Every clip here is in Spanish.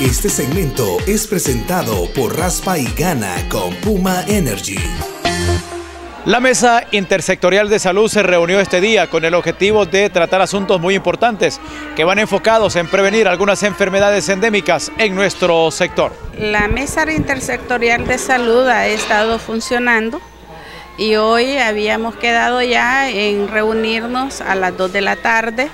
Este segmento es presentado por Raspa y Gana con Puma Energy. La Mesa Intersectorial de Salud se reunió este día con el objetivo de tratar asuntos muy importantes que van enfocados en prevenir algunas enfermedades endémicas en nuestro sector. La Mesa Intersectorial de Salud ha estado funcionando y hoy habíamos quedado ya en reunirnos a las 2 de la tarde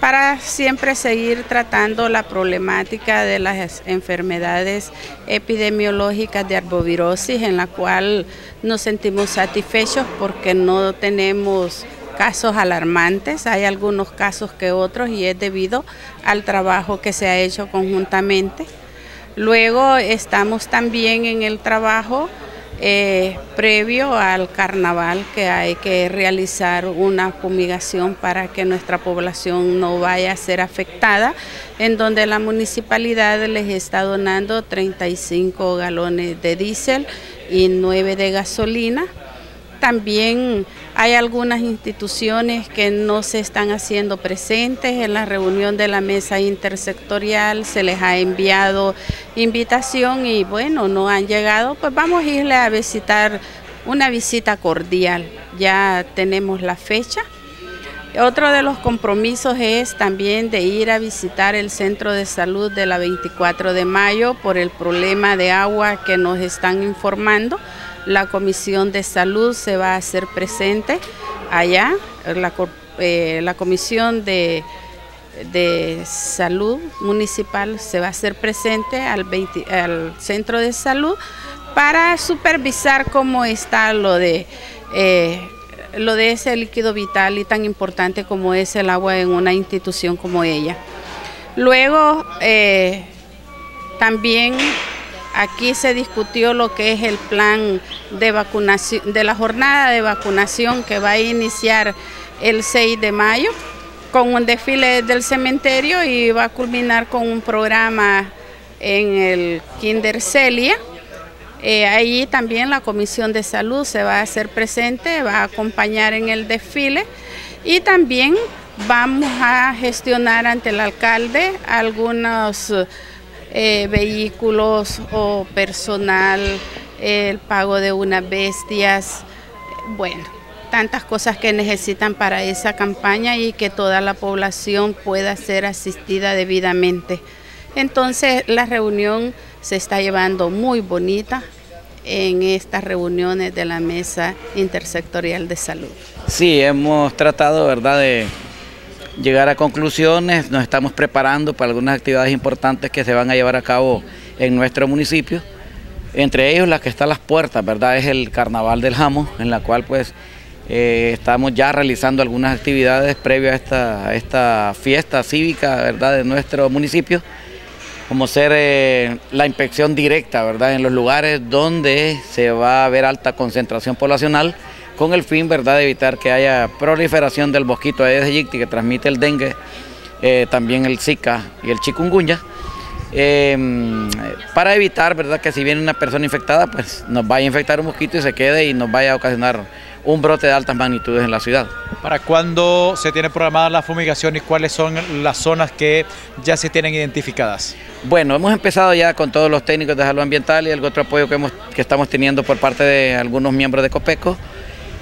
para siempre seguir tratando la problemática de las enfermedades epidemiológicas de arbovirosis, en la cual nos sentimos satisfechos porque no tenemos casos alarmantes, hay algunos casos que otros y es debido al trabajo que se ha hecho conjuntamente. Luego estamos también en el trabajo eh, previo al carnaval que hay que realizar una fumigación para que nuestra población no vaya a ser afectada, en donde la municipalidad les está donando 35 galones de diésel y 9 de gasolina. También hay algunas instituciones que no se están haciendo presentes. En la reunión de la mesa intersectorial, se les ha enviado invitación y bueno, no han llegado, pues vamos a irle a visitar una visita cordial, ya tenemos la fecha. Otro de los compromisos es también de ir a visitar el centro de salud de la 24 de mayo por el problema de agua que nos están informando. La Comisión de Salud se va a hacer presente allá, la, eh, Comisión de, Salud Municipal se va a hacer presente al, Centro de Salud para supervisar cómo está lo de, eh, lo de ese líquido vital y tan importante como es el agua en una institución como ella. Luego, eh, también Aquí se discutió lo que es el plan de vacunación, de la jornada de vacunación que va a iniciar el 6 de mayo con un desfile del cementerio y va a culminar con un programa en el Kinder Celia. Eh, ahí también la Comisión de Salud se va a hacer presente, va a acompañar en el desfile y también vamos a gestionar ante el alcalde algunos eh, vehículos o personal, el pago de unas bestias, bueno, tantas cosas que necesitan para esa campaña y que toda la población pueda ser asistida debidamente. Entonces la reunión se está llevando muy bonita en estas reuniones de la Mesa Intersectorial de Salud. Sí, hemos tratado, ¿verdad?, de llegar a conclusiones, nos estamos preparando para algunas actividades importantes que se van a llevar a cabo en nuestro municipio. Entre ellos la que está a las puertas, ¿verdad? Es el Carnaval del Jamo, en la cual pues eh, estamos ya realizando algunas actividades previas a esta, esta fiesta cívica, ¿verdad? De nuestro municipio, como ser eh, la inspección directa, ¿verdad? En los lugares donde se va a haber alta concentración poblacional, con el fin ¿verdad? de evitar que haya proliferación del mosquito Aedes aegypti que transmite el dengue, eh, también el Zika y el chikungunya. Em, para evitar ¿verdad? que si viene una persona infectada, pues nos vaya a infectar un mosquito y se quede y nos vaya a ocasionar un brote de altas magnitudes en la ciudad. ¿Para cuándo se tiene programada la fumigación y cuáles son las zonas que ya se tienen identificadas? Bueno, hemos empezado ya con todos los técnicos de salud ambiental y el otro apoyo que, hemos, que estamos teniendo por parte de algunos miembros de COPECO.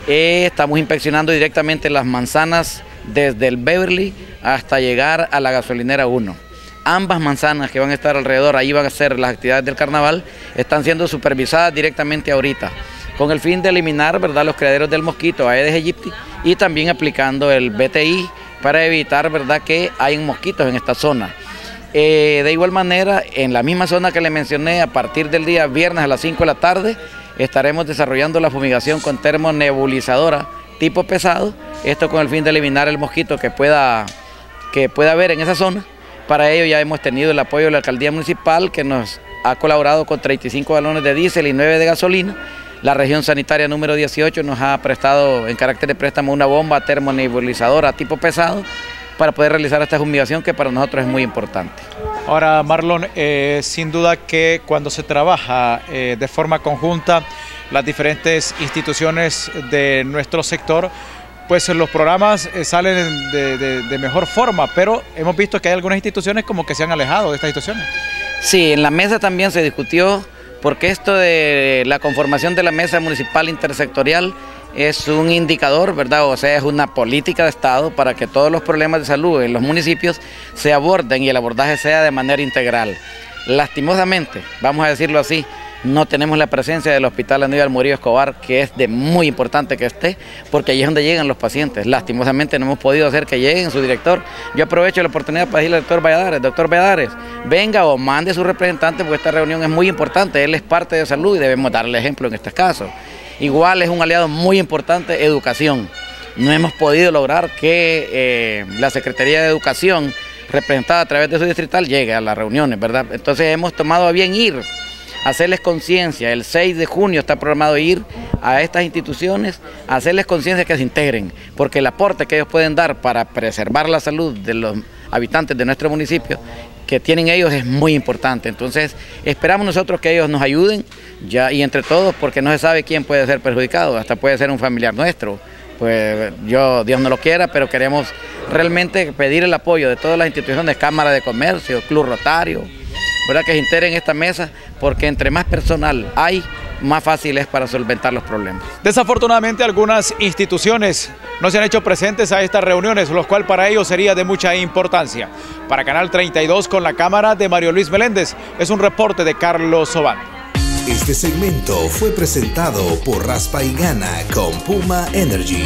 Eh, estamos inspeccionando directamente las manzanas desde el Beverly hasta llegar a la gasolinera 1. Ambas manzanas que van a estar alrededor, ahí van a ser las actividades del carnaval, están siendo supervisadas directamente ahorita, con el fin de eliminar ¿verdad? los criaderos del mosquito Aedes aegypti y también aplicando el BTI para evitar ¿verdad? que hay mosquitos en esta zona. Eh, de igual manera, en la misma zona que le mencioné, a partir del día viernes a las 5 de la tarde, estaremos desarrollando la fumigación con termonebulizadora tipo pesado, esto con el fin de eliminar el mosquito que pueda, que pueda haber en esa zona. Para ello ya hemos tenido el apoyo de la alcaldía municipal que nos ha colaborado con 35 balones de diésel y 9 de gasolina. La región sanitaria número 18 nos ha prestado en carácter de préstamo una bomba termonebulizadora tipo pesado para poder realizar esta fumigación que para nosotros es muy importante. Ahora, Marlon, eh, sin duda que cuando se trabaja eh, de forma conjunta las diferentes instituciones de nuestro sector, pues los programas eh, salen de, mejor forma, pero hemos visto que hay algunas instituciones como que se han alejado de estas situaciones. Sí, en la mesa también se discutió porque esto de la conformación de la mesa municipal intersectorial es un indicador, ¿verdad? O sea, es una política de Estado para que todos los problemas de salud en los municipios se aborden y el abordaje sea de manera integral. Lastimosamente, vamos a decirlo así, no tenemos la presencia del Hospital Aníbal Murillo Escobar, que es de muy importante que esté, porque allí es donde llegan los pacientes. Lastimosamente no hemos podido hacer que lleguen su director. Yo aprovecho la oportunidad para decirle al doctor Valladares, doctor Valladares, venga o mande a su representante, porque esta reunión es muy importante, él es parte de salud y debemos darle ejemplo en este caso. Igual es un aliado muy importante, educación. No hemos podido lograr que eh, la Secretaría de Educación, representada a través de su distrital, llegue a las reuniones, ¿verdad? Entonces hemos tomado a bien ir hacerles conciencia. El 6 de junio está programado ir a estas instituciones, hacerles conciencia que se integren, porque el aporte que ellos pueden dar para preservar la salud de los habitantes de nuestro municipio que tienen ellos es muy importante. Entonces, esperamos nosotros que ellos nos ayuden ya y entre todos, porque no se sabe quién puede ser perjudicado, hasta puede ser un familiar nuestro. Pues yo, Dios no lo quiera, pero queremos realmente pedir el apoyo de todas las instituciones, Cámara de Comercio, Club Rotario, ¿verdad? que se integren en esta mesa, porque entre más personal hay, más fácil es para solventar los problemas. Desafortunadamente algunas instituciones no se han hecho presentes a estas reuniones, lo cual para ellos sería de mucha importancia. Para Canal 32 con la cámara de Mario Luis Meléndez, es un reporte de Carlos Sobán. Este segmento fue presentado por Raspa y Gana con Puma Energy.